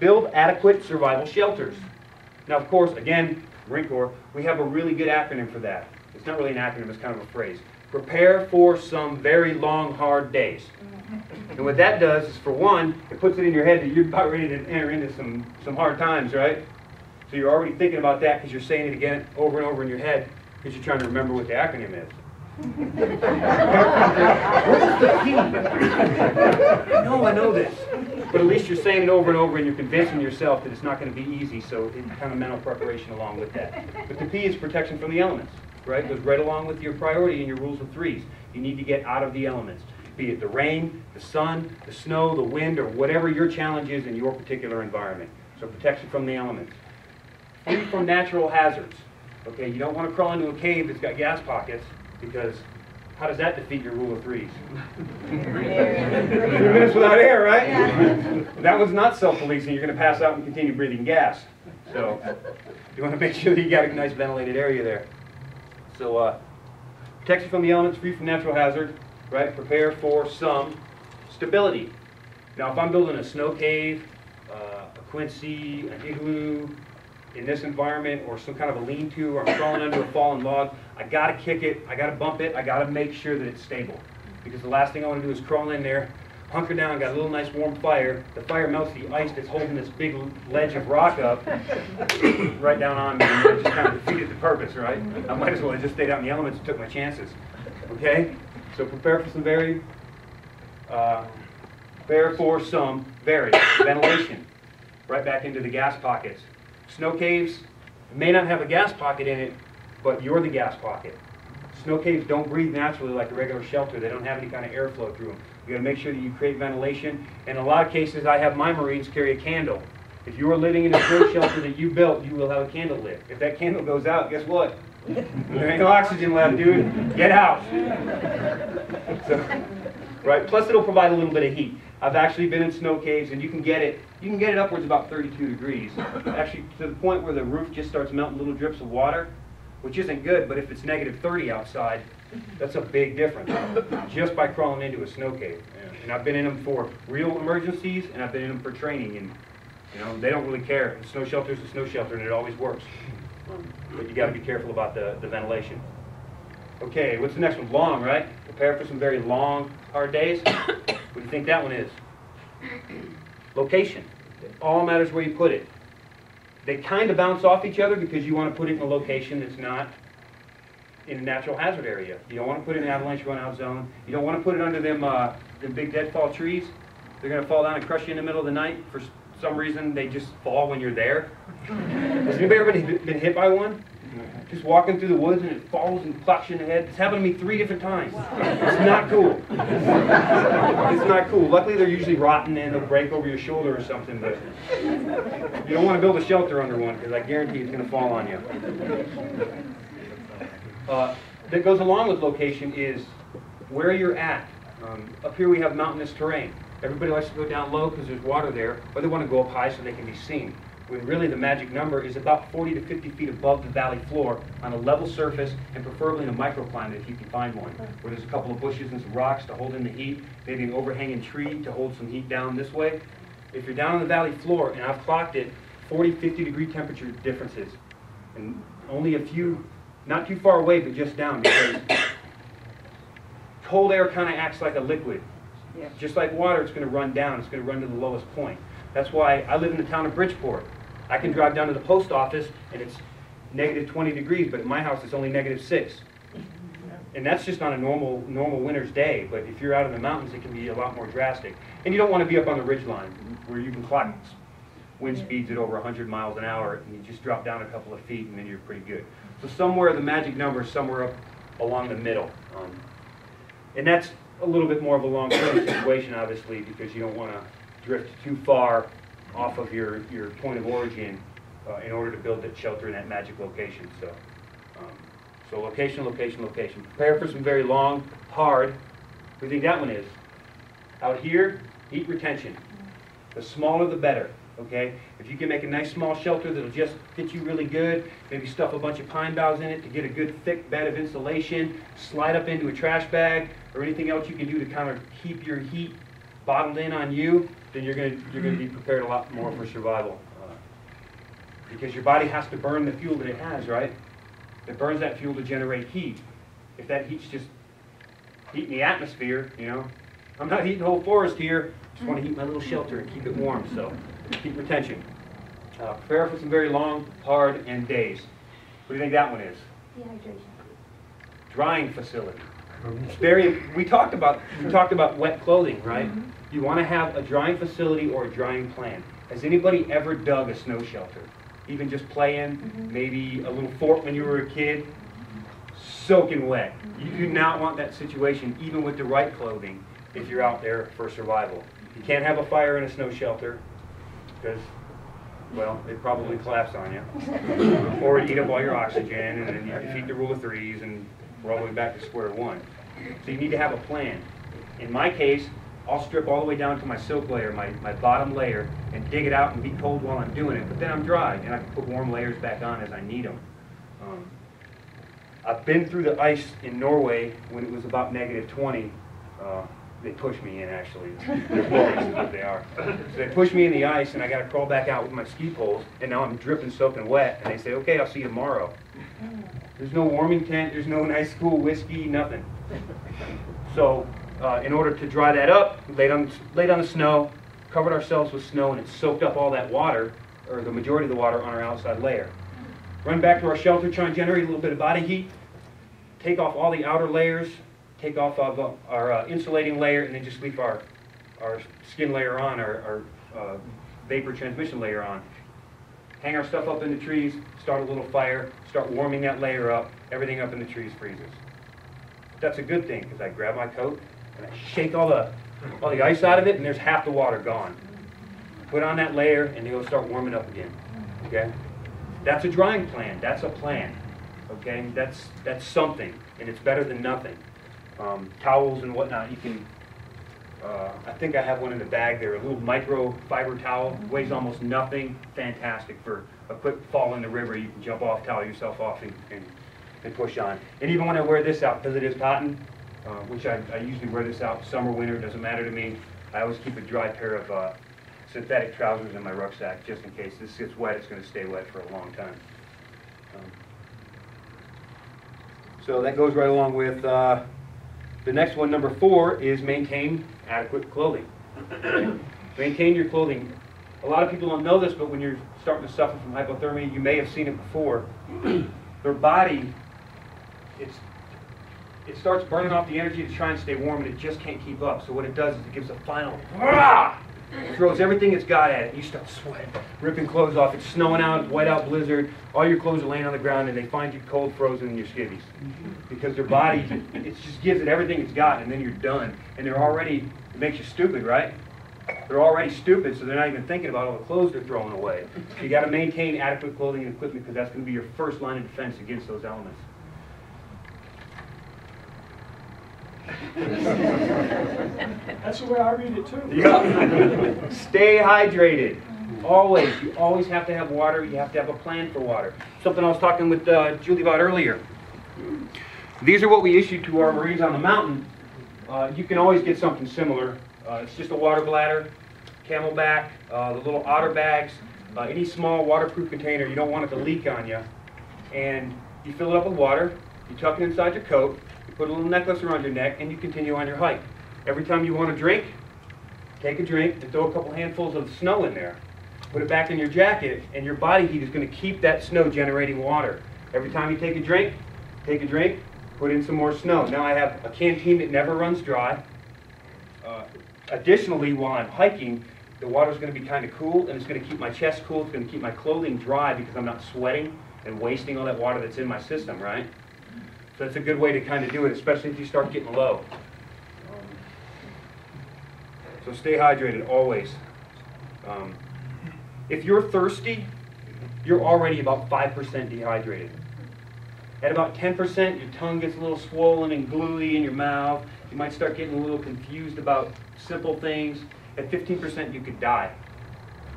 build adequate survival shelters. Now, of course, again, Marine Corps, we have a really good acronym for that. It's not really an acronym, it's kind of a phrase. Prepare for some very long, hard days. And what that does is, for one, it puts it in your head that you're about ready to enter into some, some hard times, right? So you're already thinking about that because you're saying it again over and over in your head because you're trying to remember what the acronym is. what is the key? no, I know this. But at least you're saying it over and over and you're convincing yourself that it's not going to be easy, so kind of mental preparation along with that. But the P is protection from the elements, right? Goes right along with your priority and your rules of threes. You need to get out of the elements, be it the rain, the sun, the snow, the wind, or whatever your challenge is in your particular environment. So protection from the elements. Free from natural hazards. Okay, you don't want to crawl into a cave that's got gas pockets because how does that defeat your rule of threes? Three minutes without air, right? Yeah. that one's not self-policing. You're going to pass out and continue breathing gas. So you want to make sure that you got a nice ventilated area there. So uh, protection from the elements, free from natural hazard, right? Prepare for some stability. Now, if I'm building a snow cave, uh, a quincy, an igloo, in this environment or some kind of a lean-to or I'm crawling under a fallen log, I gotta kick it, I gotta bump it, I gotta make sure that it's stable. Because the last thing I wanna do is crawl in there, hunker down, got a little nice warm fire, the fire melts the ice that's holding this big ledge of rock up right down on me, and it just kind of defeated the purpose, right? I might as well have just stayed out in the elements and took my chances. Okay? So prepare for some very, uh, prepare for some very ventilation. Right back into the gas pockets. Snow caves may not have a gas pocket in it, but you're the gas pocket. Snow caves don't breathe naturally like a regular shelter. They don't have any kind of airflow through them. You got to make sure that you create ventilation. And in a lot of cases, I have my Marines carry a candle. If you are living in a snow shelter that you built, you will have a candle lit. If that candle goes out, guess what? There ain't no oxygen left, dude. Get out. So, right. Plus, it'll provide a little bit of heat. I've actually been in snow caves, and you can get it. You can get it upwards about 32 degrees. Actually, to the point where the roof just starts melting little drips of water, which isn't good. But if it's negative 30 outside, that's a big difference just by crawling into a snow cave. And I've been in them for real emergencies, and I've been in them for training. And you know, they don't really care. A snow shelter is a snow shelter, and it always works. Hmm. But you got to be careful about the, the ventilation. Okay, what's the next one? Long, right? Prepare for some very long, hard days. What do you think that one is? Location. It all matters where you put it. They kind of bounce off each other because you want to put it in a location that's not in a natural hazard area. You don't want to put it in an avalanche run-out zone. You don't want to put it under them, uh, them big deadfall trees. They're going to fall down and crush you in the middle of the night. For some reason, they just fall when you're there. Has anybody ever been hit by one? Just walking through the woods and it falls and claps you in the head. It's happened to me three different times. Wow. It's not cool. it's not cool. Luckily, they're usually rotten and they'll break over your shoulder or something, but you don't want to build a shelter under one because I guarantee it's going to fall on you. Uh, that goes along with location is where you're at. Um, up here we have mountainous terrain. Everybody likes to go down low because there's water there, or they want to go up high so they can be seen when really the magic number is about 40 to 50 feet above the valley floor on a level surface and preferably in a microclimate if you can find one, where there's a couple of bushes and some rocks to hold in the heat, maybe an overhanging tree to hold some heat down this way. If you're down on the valley floor, and I've clocked it, 40, 50 degree temperature differences, and only a few, not too far away, but just down, because cold air kind of acts like a liquid. Yeah. Just like water, it's going to run down. It's going to run to the lowest point. That's why I live in the town of Bridgeport. I can drive down to the post office and it's negative 20 degrees, but at my house it's only negative 6. And that's just on a normal normal winter's day, but if you're out in the mountains it can be a lot more drastic. And you don't want to be up on the ridge line where you can clock wind speeds at over 100 miles an hour and you just drop down a couple of feet and then you're pretty good. So somewhere the magic number is somewhere up along the middle. Um, and that's a little bit more of a long-term situation obviously because you don't want to drift too far off of your, your point of origin uh, in order to build that shelter in that magic location. So, um, so location, location, location. Prepare for some very long, hard. You think that one is? Out here, heat retention. The smaller the better. Okay? If you can make a nice small shelter that'll just fit you really good, maybe stuff a bunch of pine boughs in it to get a good thick bed of insulation, slide up into a trash bag, or anything else you can do to kind of keep your heat bottled in on you, then you're gonna, you're gonna be prepared a lot more for survival. Uh, Because your body has to burn the fuel that it has, right? It burns that fuel to generate heat. If that heat's just heating the atmosphere, you know, I'm not heating the whole forest here, just wanna heat my little shelter and keep it warm, so keep retention. Uh, prepare for some very long, hard, and days. What do you think that one is? Dehydration. Drying facility. Very, we talked about, we talked about wet clothing, mm-hmm. right? You want to have a drying facility or a drying plan. Has anybody ever dug a snow shelter? Even just playing, mm-hmm. maybe a little fort when you were a kid? Soaking wet. You do mm-hmm. not want that situation, even with the right clothing, if you're out there for survival. You can't have a fire in a snow shelter, because, well, it'd probably collapse on you. Or it'd eat up all your oxygen, and then you defeat the rule of threes, and we're all the way back to square one. So you need to have a plan. In my case, I'll strip all the way down to my silk layer, my, my bottom layer, and dig it out and be cold while I'm doing it. But then I'm dry, and I can put warm layers back on as I need them. Um, I've been through the ice in Norway when it was about negative 20. Uh, they push me in, actually. They're they are. So they pushed me in the ice, and I got to crawl back out with my ski poles, and now I'm dripping, soaking wet. And they say, okay, I'll see you tomorrow. There's no warming tent, there's no nice cool whiskey, nothing. So, uh, in order to dry that up, we laid on, laid on the snow, covered ourselves with snow, and it soaked up all that water, or the majority of the water, on our outside layer. Run back to our shelter, try and generate a little bit of body heat, take off all the outer layers, take off of uh, our uh, insulating layer, and then just leave our, our skin layer on, our, our uh, vapor transmission layer on. Hang our stuff up in the trees, start a little fire, start warming that layer up, everything up in the trees freezes. That's a good thing, because I grab my coat and I shake all the, all the ice out of it, and there's half the water gone. Put on that layer, and it'll start warming up again, okay? That's a drying plan, that's a plan, okay? That's, that's something, and it's better than nothing. Um, towels and whatnot, you can, uh, I think I have one in the bag there, a little microfiber towel, weighs almost nothing, fantastic for a quick fall in the river, you can jump off, towel yourself off and, and, and push on. And even when I wear this out, because it is cotton, uh, which I, I usually wear this out summer, winter, doesn't matter to me, I always keep a dry pair of uh, synthetic trousers in my rucksack, just in case this gets wet, it's gonna stay wet for a long time. Um, So that goes right along with, uh, the next one, number four, is maintain adequate clothing. Maintain your clothing. A lot of people don't know this, but when you're starting to suffer from hypothermia, you may have seen it before. Their body, it's, it starts burning off the energy to try and stay warm, and it just can't keep up. So what it does is it gives a final, "Rah!" Throws everything it's got at it. You start sweating, ripping clothes off. It's snowing out, white out blizzard. All your clothes are laying on the ground, and they find you cold, frozen in your skivvies. Because their body, it just gives it everything it's got, and then you're done. And they're already, it makes you stupid, right? They're already stupid, so they're not even thinking about all the clothes they're throwing away. You got to maintain adequate clothing and equipment because that's going to be your first line of defense against those elements. That's the way I read it too. Stay hydrated. Always. You always have to have water. You have to have a plan for water. Something I was talking with uh, Julie about earlier. These are what we issue to our Marines on the mountain. Uh, you can always get something similar. Uh, it's just a water bladder, CamelBak, uh, the little otter bags, uh, any small waterproof container. You don't want it to leak on you. And you fill it up with water. You tuck it inside your coat. Put a little necklace around your neck, and you continue on your hike. Every time you want to drink, take a drink and throw a couple handfuls of snow in there. Put it back in your jacket, and your body heat is going to keep that snow generating water. Every time you take a drink, take a drink, put in some more snow. Now I have a canteen that never runs dry. Uh, additionally, while I'm hiking, the water's going to be kind of cool, and it's going to keep my chest cool. It's going to keep my clothing dry because I'm not sweating and wasting all that water that's in my system, right? So that's a good way to kind of do it, especially if you start getting low. So stay hydrated always. Um, if you're thirsty, you're already about 5% dehydrated. At about 10%, your tongue gets a little swollen and gluey in your mouth. You might start getting a little confused about simple things. At 15%, you could die.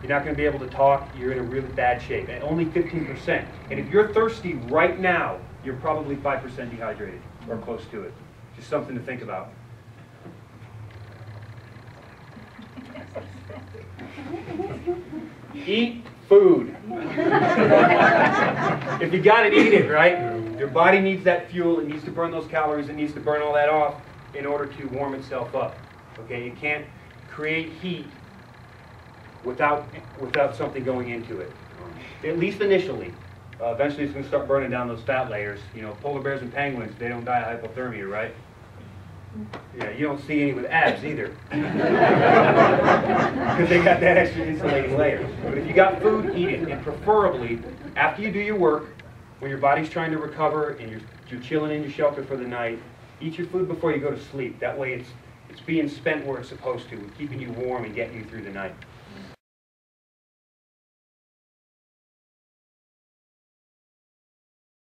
You're not going to be able to talk. You're in a really bad shape. At only 15%. And if you're thirsty right now, you're probably 5% dehydrated or close to it. Just something to think about. Eat food. if you got it, eat it, right? Your body needs that fuel. It needs to burn those calories. It needs to burn all that off in order to warm itself up. Okay, you can't create heat without without something going into it. At least initially. Uh, eventually, it's going to start burning down those fat layers. You know, polar bears and penguins, they don't die of hypothermia, right? Yeah, you don't see any with abs either. Because they got that extra insulating layer. But if you got food, eat it. And preferably, after you do your work, when your body's trying to recover and you're, you're chilling in your shelter for the night, eat your food before you go to sleep. That way it's, it's being spent where it's supposed to, keeping you warm and getting you through the night.